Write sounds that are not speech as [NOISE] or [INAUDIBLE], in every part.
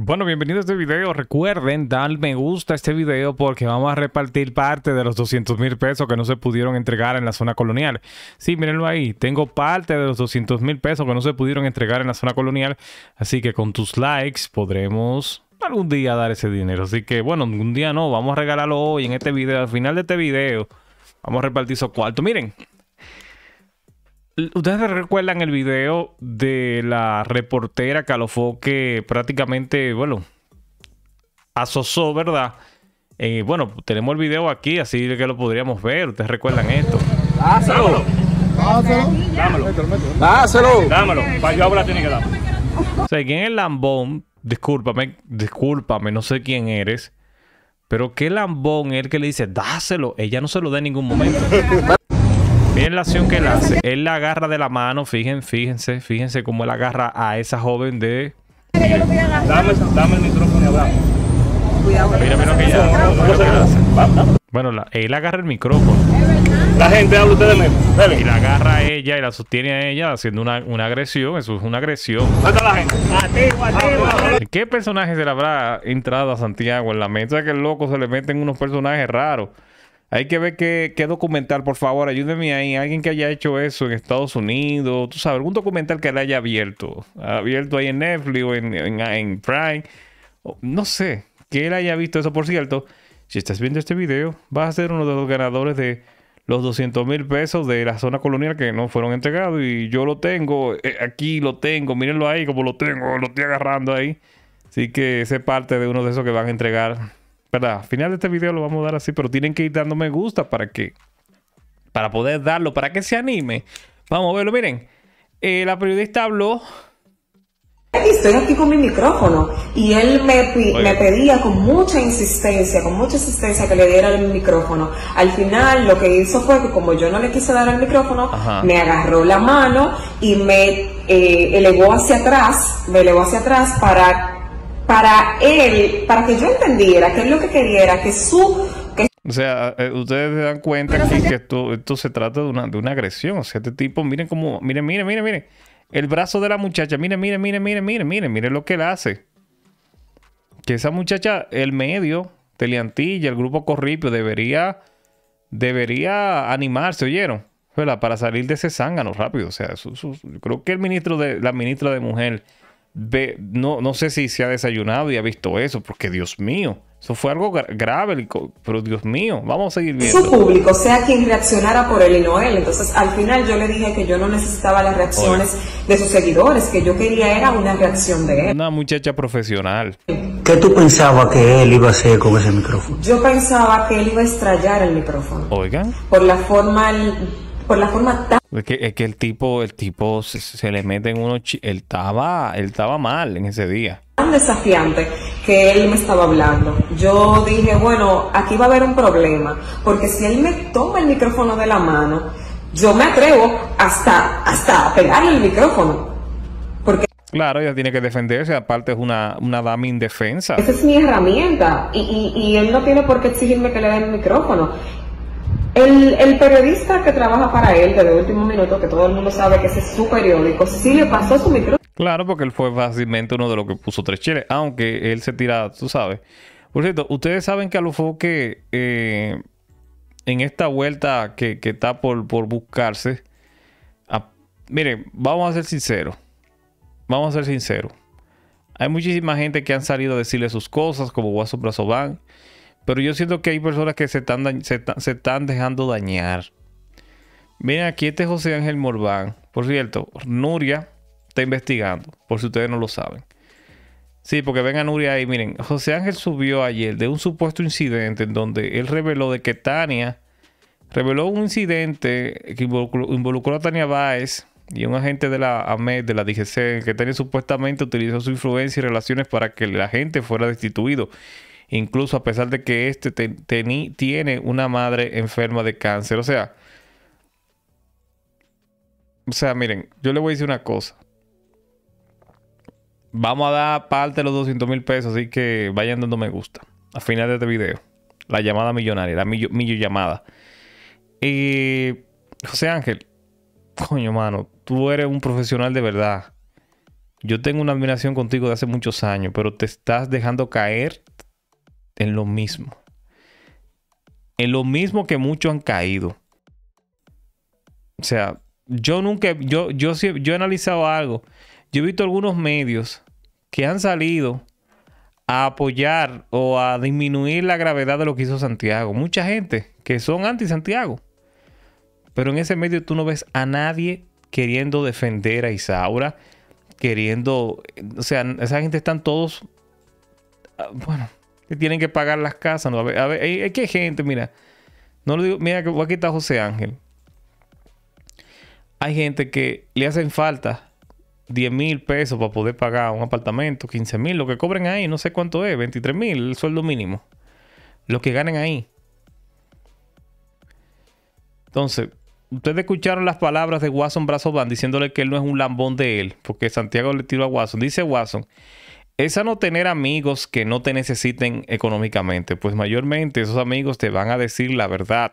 Bueno, bienvenidos a este video. Recuerden dar me gusta a este video porque vamos a repartir parte de los 200 mil pesos que no se pudieron entregar en la zona colonial. Sí, mírenlo ahí. Tengo parte de los 200 mil pesos que no se pudieron entregar en la zona colonial. Así que con tus likes podremos algún día dar ese dinero. Así que bueno, un día no. Vamos a regalarlo hoy en este video. Al final de este video vamos a repartir esos cuartos. Miren. ¿Ustedes recuerdan el video de la reportera que prácticamente, bueno, asosó, ¿verdad? Eh, bueno, tenemos el video aquí, así que lo podríamos ver. ¿Ustedes recuerdan esto? Dáselo. Dáselo. Dámelo. Dáselo. Dámelo. Para yo la tiene que dar. O sea, ¿quién es el lambón? Discúlpame, discúlpame, no sé quién eres. Pero qué lambón es el que le dice, dáselo. Ella no se lo da en ningún momento. [LAUGHS] Miren la acción que él hace. Él la agarra de la mano. Fíjense, fíjense, fíjense cómo él agarra a esa joven de. Dame, dame el micrófono y hablamos. Mira, mira lo que ella, mira lo que hace. Bueno, la, él agarra el micrófono. La gente habla ustedes mismos. Y la agarra a ella y la sostiene a ella haciendo una, una agresión. Eso es una agresión. ¿Dónde está la gente? Activo, activo. ¿Qué personaje se le habrá entrado a Santiago en la sea, que el loco se le meten unos personajes raros. Hay que ver qué, qué, documental, por favor, ayúdeme ahí. Alguien que haya hecho eso en Estados Unidos, tú sabes, algún documental que le haya abierto. Abierto ahí en Netflix o en, en, Prime. no sé, que él haya visto eso. Por cierto, si estás viendo este video, vas a ser uno de los ganadores de los 200 mil pesos de la zona colonial que no fueron entregados. Y yo lo tengo, eh, aquí lo tengo, mírenlo ahí como lo tengo, lo estoy agarrando ahí. Así que ese parte de uno de esos que van a entregar ¿verdad? Al final de este video lo vamos a dar así, pero tienen que ir dando me gusta para que, para poder darlo, para que se anime. Vamos a verlo, miren. Eh, la periodista habló. Estoy aquí con mi micrófono y él me, me, pedía con mucha insistencia, con mucha insistencia que le diera el micrófono. Al final lo que hizo fue que como yo no le quise dar el micrófono, me agarró la mano y me eh, elevó hacia atrás, me elevó hacia atrás para para él, para que yo entendiera que él lo que quería era que su... o sea, eh, ustedes se dan cuenta aquí que esto, esto se trata de una, de una agresión. O sea, este tipo, miren cómo, miren, miren, miren, miren. El brazo de la muchacha, miren, miren, miren, miren, miren, miren, miren lo que él hace. Que esa muchacha, el medio, Teleantilla, el grupo Corripio, debería, debería animarse, ¿oyeron? Para salir de ese zángano rápido. O sea, creo que el ministro de, la ministra de Mujer no, no sé si se ha desayunado y ha visto eso, porque Dios mío, eso fue algo grave, pero Dios mío, vamos a seguir viendo. Su público sea quien reaccionara por él y no él. Entonces, al final yo le dije que yo no necesitaba las reacciones de sus seguidores, que yo quería era una reacción de él. Una muchacha profesional. ¿Qué tú pensabas que él iba a hacer con ese micrófono? Yo pensaba que él iba a estrellar el micrófono. Oigan. Por la forma por la forma tan... Es que, es que el tipo, el tipo se, le mete en uno... Él estaba, él estaba mal en ese día. Tan desafiante que él me estaba hablando. Yo dije, bueno, aquí va a haber un problema. Porque si él me toma el micrófono de la mano, yo me atrevo hasta, hasta pegarle el micrófono. Porque Claro, ella tiene que defenderse, aparte es una, una dama indefensa. Esa es mi herramienta y, y, y, él no tiene por qué exigirme que le dé el micrófono. El, periodista que trabaja para él desde último minuto, que todo el mundo sabe que es su periódico, sí le pasó su micrófono. Claro, porque él fue fácilmente uno de los que puso tres chiles, aunque él se tira, tú sabes. Por cierto, ustedes saben que a lo que eh, en esta vuelta que, está por, por buscarse, miren, vamos a ser sinceros. Vamos a ser sinceros. Hay muchísima gente que han salido a decirle sus cosas, como Guaso Brazoban. Pero yo siento que hay personas que se están, se, están dejando dañar. Miren, aquí este José Ángel Morván. Por cierto, Nuria está investigando, por si ustedes no lo saben. Sí, porque venga Nuria ahí. Miren, José Ángel subió ayer de un supuesto incidente en donde él reveló de que Tania reveló un incidente que involucró, a Tania Báez y un agente de la AMED, de la DGC, que Tania supuestamente utilizó su influencia y relaciones para que la gente fuera destituido incluso a pesar de que este tiene una madre enferma de cáncer. O sea, o sea, miren, yo le voy a decir una cosa. Vamos a dar parte de los 200 mil pesos, así que vayan dando me gusta. Al final de este video. La llamada millonaria, la millo, llamada. Y José Ángel, coño, mano, tú eres un profesional de verdad. yo tengo una admiración contigo de hace muchos años, pero te estás dejando caer en lo mismo. En lo mismo que muchos han caído. O sea, yo nunca, yo, yo, yo he analizado algo. Yo he visto algunos medios que han salido a apoyar o a disminuir la gravedad de lo que hizo Santiago. Mucha gente que son anti-Santiago. Pero en ese medio tú no ves a nadie queriendo defender a Isaura, queriendo, o sea, esa gente están todos, ah, bueno, tienen que pagar las casas. ¿no? A a hay, que gente, mira, no lo digo, mira que aquí está José Ángel. Hay gente que le hacen falta 10 mil pesos para poder pagar un apartamento, 15 mil, lo que cobren ahí, no sé cuánto es, 23 mil, el sueldo mínimo. Lo que ganen ahí. Entonces, ustedes escucharon las palabras de Watson Brazo Band diciéndole que él no es un lambón de él, porque Santiago le tiró a Watson. Dice Watson, esa no tener amigos que no te necesiten económicamente, pues mayormente esos amigos te van a decir la verdad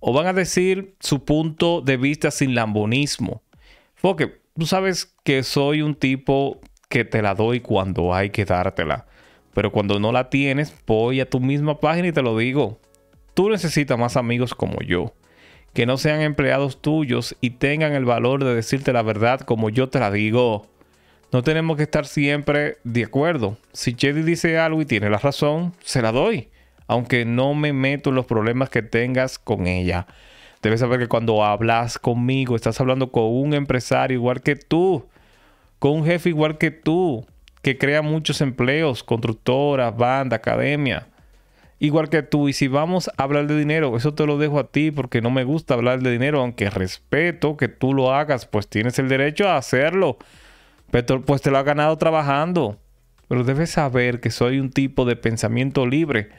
o van a decir su punto de vista sin lambonismo. Porque tú sabes que soy un tipo que te la doy cuando hay que dártela. Pero cuando no la tienes, voy a tu misma página y te lo digo. Tú necesitas más amigos como yo que no sean empleados tuyos y tengan el valor de decirte la verdad como yo te la digo. No tenemos que estar siempre de acuerdo. Si Chedi dice algo y tiene la razón, se la doy, aunque no me meto en los problemas que tengas con ella. Debes saber que cuando hablas conmigo, estás hablando con un empresario igual que tú, con un jefe igual que tú, que crea muchos empleos, constructoras, banda, academia igual que tú. Y si vamos a hablar de dinero, eso te lo dejo a ti porque no me gusta hablar de dinero, aunque respeto que tú lo hagas, pues tienes el derecho a hacerlo. Pero pues te lo has ganado trabajando. Pero debes saber que soy un tipo de pensamiento libre.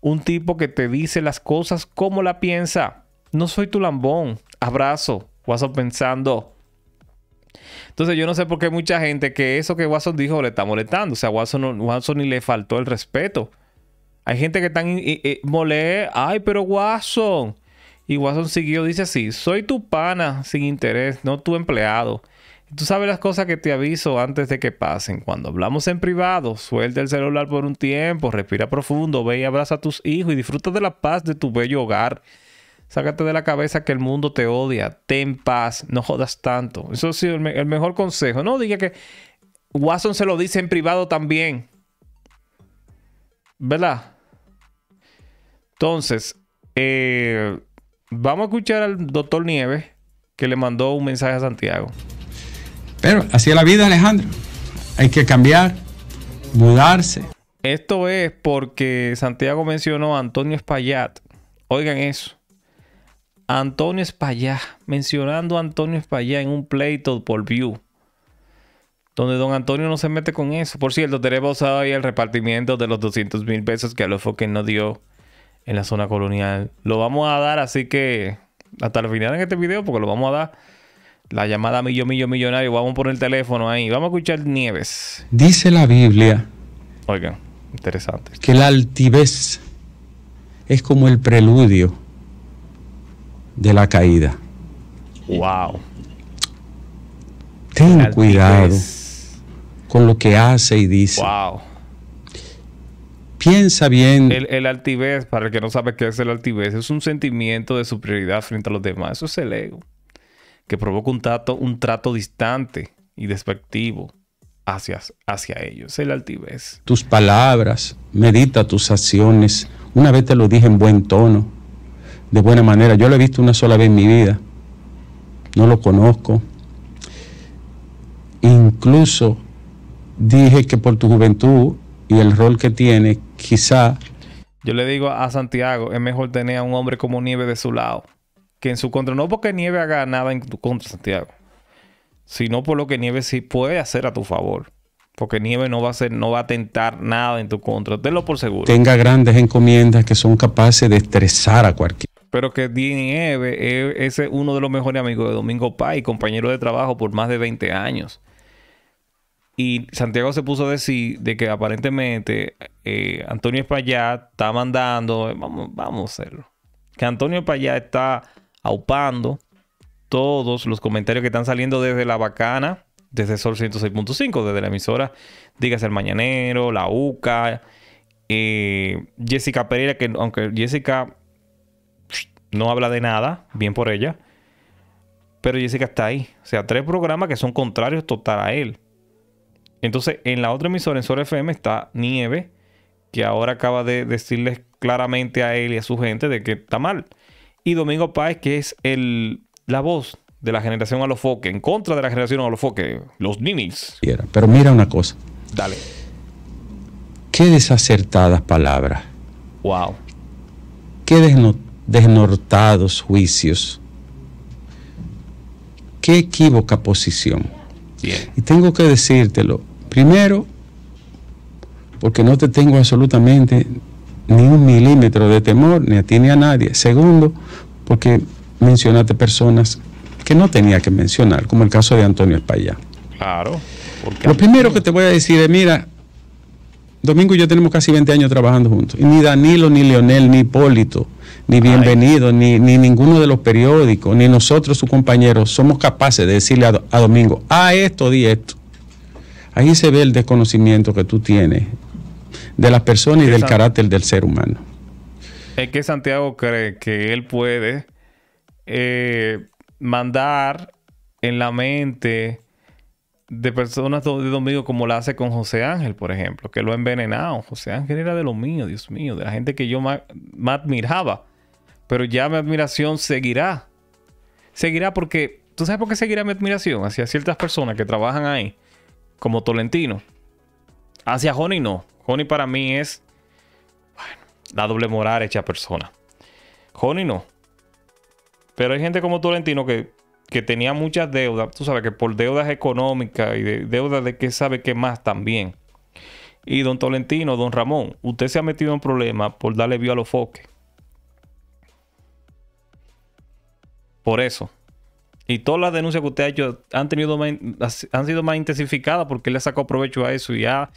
Un tipo que te dice las cosas como la piensa. No soy tu lambón. Abrazo. Watson pensando. Entonces yo no sé por qué mucha gente que eso que Watson dijo le está molestando. O sea, Watson, ni le faltó el respeto. Hay gente que están mole, ay, pero Watson. Y Watson siguió, dice así, soy tu pana sin interés, no tu empleado. Tú sabes las cosas que te aviso antes de que pasen. Cuando hablamos en privado, suelta el celular por un tiempo, respira profundo, ve y abraza a tus hijos y disfruta de la paz de tu bello hogar. Sácate de la cabeza que el mundo te odia. Ten paz, no jodas tanto. Eso ha sido el mejor consejo. No diga que Watson se lo dice en privado también. ¿Verdad? Entonces, eh, vamos a escuchar al doctor Nieves que le mandó un mensaje a Santiago. Pero así es la vida, Alejandro. Hay que cambiar, mudarse. Esto es porque Santiago mencionó a Antonio Espaillat. Oigan eso. Antonio Espaillat, mencionando a Antonio Espaillat en un pleito por view. Donde don Antonio no se mete con eso. Por cierto, tenemos ahí el repartimiento de los 200 mil pesos que que no dio en la zona colonial. Lo vamos a dar así que hasta el final en este video, porque lo vamos a dar la llamada millón, millón, millonario. Vamos a poner el teléfono ahí. Vamos a escuchar Nieves. Dice la Biblia. Oigan, interesante. Que la altivez es como el preludio de la caída. Wow. Ten cuidado con lo que hace y dice. Wow. Piensa bien. El, altivez, para el que no sabe qué es el altivez, es un sentimiento de superioridad frente a los demás. Eso es el ego. Que provoca un trato, un trato distante y despectivo hacia, hacia ellos. El altivez. Tus palabras, medita tus acciones. Una vez te lo dije en buen tono, de buena manera. Yo lo he visto una sola vez en mi vida. No lo conozco. Incluso dije que por tu juventud y el rol que tiene, quizá... Yo le digo a Santiago, es mejor tener a un hombre como Nieve de su lado que en su contra. No porque Nieve haga nada en tu contra, Santiago, sino por lo que Nieve sí puede hacer a tu favor. Porque Nieve no va a hacer, no va a tentar nada en tu contra. Tenlo por seguro. Tenga grandes encomiendas que son capaces de estresar a cualquiera. Pero que Nieve es, uno de los mejores amigos de Domingo Pay, compañero de trabajo por más de 20 años. Y Santiago se puso a decir de que aparentemente eh, Antonio Espaillat está mandando, vamos, vamos a hacerlo, que Antonio Espaillat está aupando todos los comentarios que están saliendo desde la bacana desde Sol 106.5, desde la emisora, dígase el Mañanero, la UCA, eh, Jessica Pereira, que aunque Jessica no habla de nada, bien por ella, pero Jessica está ahí. O sea, tres programas que son contrarios total a él. Entonces, en la otra emisora, en Sol FM, está Nieve, que ahora acaba de decirles claramente a él y a su gente de que está mal. Y Domingo Páez, que es el, la voz de la generación Alofoque, en contra de la generación Alofoque, los ninis. Pero mira una cosa. Dale. Qué desacertadas palabras. Wow. Qué desnortados juicios. Qué equívoca posición. Bien. Y tengo que decírtelo. Primero, porque no te tengo absolutamente ni un milímetro de temor, ni a ti ni a nadie. Segundo, porque mencionaste personas que no tenía que mencionar, como el caso de Antonio Espaillá. Claro. Lo primero que te voy a decir es, mira, Domingo y yo tenemos casi 20 años trabajando juntos. Y ni Danilo, ni Leonel, ni Hipólito, ni Bienvenido, ni, ninguno de los periódicos, ni nosotros, sus compañeros, somos capaces de decirle a, a Domingo, ah, esto, di esto. Ahí se ve el desconocimiento que tú tienes de las personas y del carácter del ser humano. Es que Santiago cree que él puede eh, mandar en la mente de personas de Domingo como la hace con José Ángel, por ejemplo, que lo ha envenenado. José Ángel era de lo mío, Dios mío, de la gente que yo más, admiraba. Pero ya mi admiración seguirá. Seguirá porque, ¿tú sabes por qué seguirá mi admiración hacia ciertas personas que trabajan ahí? Como Tolentino. Hacia Joni no. Joni para mí es, la doble moral hecha persona. Joni no. Pero hay gente como Tolentino que, que tenía muchas deudas, tú sabes que por deudas económicas y de, deudas de que sabe que más también. Y don Tolentino, don Ramón, usted se ha metido en problemas por darle vía a los foques. Por eso. Y todas las denuncias que usted ha hecho han, tenido han sido más intensificadas porque él le sacado provecho a eso y ha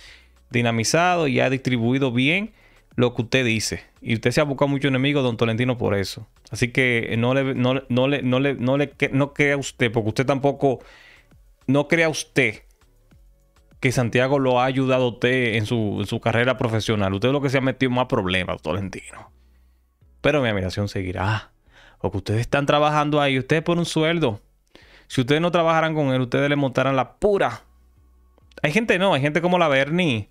dinamizado y ha distribuido bien lo que usted dice. Y usted se ha buscado mucho enemigo, don Tolentino, por eso. Así que no le, no, no le, no le, no le, no crea usted, porque usted tampoco, no crea usted que Santiago lo ha ayudado a usted en su, en su carrera profesional. Usted es lo que se ha metido más problemas, Tolentino. Pero mi admiración seguirá. Porque ustedes están trabajando ahí, ustedes por un sueldo. Si ustedes no trabajaran con él, ustedes le montaran la pura. Hay gente no, hay gente como la Bernie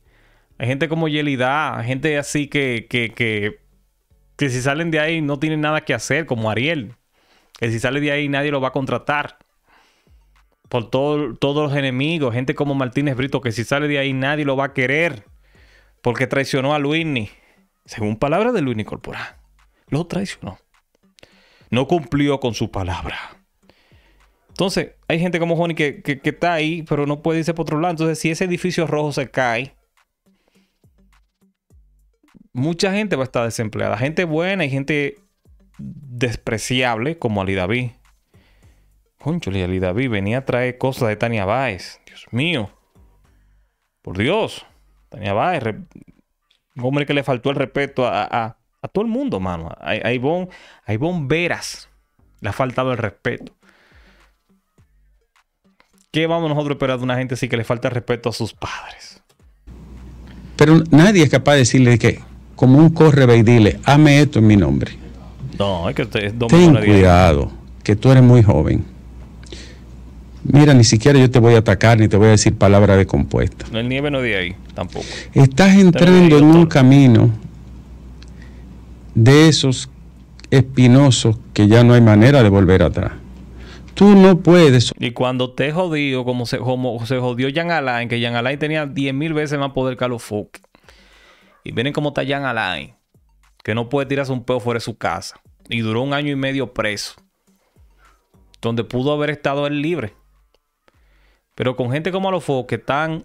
hay gente como Yelida, gente así que, que, que, que si salen de ahí no tienen nada que hacer, como Ariel. Que si sale de ahí nadie lo va a contratar. Por todo, todos los enemigos. Gente como Martínez Brito, que si sale de ahí nadie lo va a querer. Porque traicionó a Luini. Según palabras de Luini Corporal. Lo traicionó. No cumplió con su palabra. Entonces, hay gente como Joni que, que, que, está ahí, pero no puede irse por otro lado. Entonces, si ese edificio rojo se cae, mucha gente va a estar desempleada. Gente buena y gente despreciable como Ali David. Concho, Ali David venía a traer cosas de Tania Báez. Dios mío. Por Dios. Tania Báez. Un hombre que le faltó el respeto a, todo el mundo, mano. Hay, hay, hay bomberas. Le ha faltado el respeto. ¿Qué vamos nosotros a esperar de una gente así que le falta el respeto a sus padres? Pero nadie es capaz de decirle que como un corre y dile, hame esto en mi nombre. No, es que usted es Ten cuidado, que tú eres muy joven. Mira, ni siquiera yo te voy a atacar ni te voy a decir palabras de compuesta. No, el nieve no de ahí, tampoco. Estás entrando en un camino de esos espinosos que ya no hay manera de volver atrás. Tú no puedes. Y cuando te jodido, como se, como se jodió Jan Alain, que Jan Alain tenía 10 mil veces más poder que los Fox. Y miren cómo está Jan Alain, que no puede tirarse un peo fuera de su casa. Y duró un año y medio preso. Donde pudo haber estado él libre. Pero con gente como Alofo que están...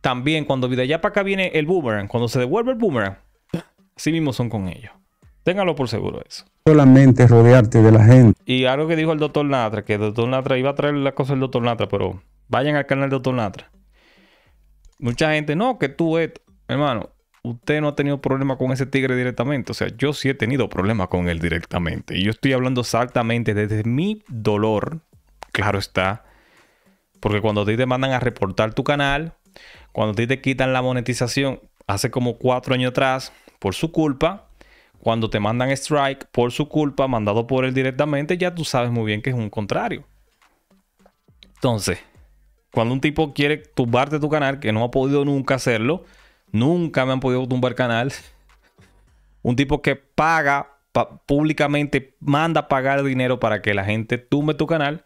también cuando de allá para acá viene el boomerang, cuando se devuelve el boomerang, así mismo son con ellos. Ténganlo por seguro eso. Solamente rodearte de la gente. Y algo que dijo el doctor Natra, que el doctor Natra iba a traer la cosa del doctor Natra, pero vayan al canal del doctor Natra. Mucha gente, no, que tú esto. Hermano, usted no ha tenido problema con ese tigre directamente. O sea, yo sí he tenido problemas con él directamente. Y yo estoy hablando exactamente desde mi dolor, claro está, Porque cuando a ti te mandan a reportar tu canal, cuando a ti te quitan la monetización hace como cuatro años atrás por su culpa, cuando te mandan strike por su culpa, mandado por él directamente, ya tú sabes muy bien que es un contrario. Entonces, cuando un tipo quiere tumbarte tu canal, que no ha podido nunca hacerlo, nunca me han podido tumbar canal. [LAUGHS] Un tipo que paga públicamente, manda pagar dinero para que la gente tumbe tu canal.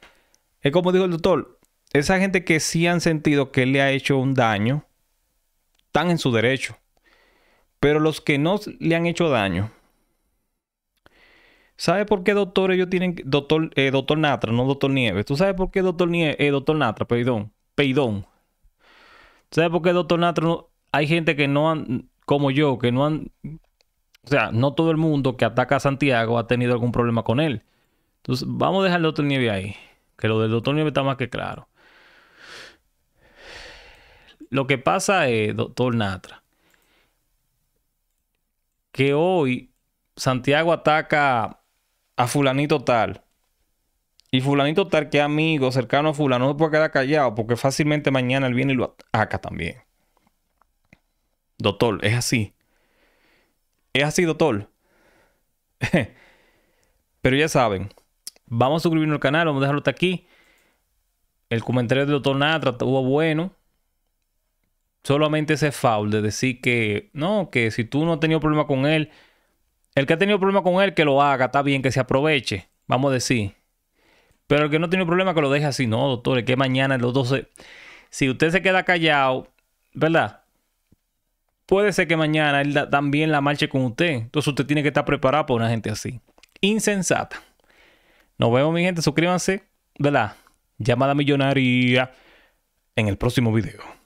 Es como dijo el doctor, esa gente que sí han sentido que le ha hecho un daño, están en su derecho. Pero los que no le han hecho daño, ¿Sabe por qué, doctor, ellos tienen... Doctor, eh, doctor Natra, no doctor Nieves. ¿Tú sabes por qué, doctor Nieves? Eh, doctor Natra, perdón. Peidón. ¿Sabes por qué, doctor Natra? Hay gente que no han... Como yo, que no han... O sea, no todo el mundo que ataca a Santiago ha tenido algún problema con él. Entonces, vamos a dejar al doctor Nieves ahí. Que lo del doctor Nieves está más que claro. Lo que pasa es, doctor Natra, que hoy Santiago ataca a fulanito tal. Y fulanito tal que amigo, cercano a fulano, no puede quedar callado porque fácilmente mañana él viene y lo ataca también. Doctor, es así. Es así, doctor. [LAUGHS] Pero ya saben, vamos a suscribirnos al canal, vamos a dejarlo hasta aquí. El comentario del doctor Natra estuvo bueno. Solamente ese foul de decir que no, que si tú no has tenido problema con él, el que ha tenido problema con él, que lo haga, está bien, que se aproveche, vamos a decir. Pero el que no tiene problema, que lo deje así. No, doctor, es que mañana los 12. Si usted se queda callado, ¿verdad? Puede ser que mañana él también la marche con usted. Entonces usted tiene que estar preparado para una gente así. Insensata. Nos vemos, mi gente. Suscríbanse, ¿verdad? Llamada millonaria en el próximo video.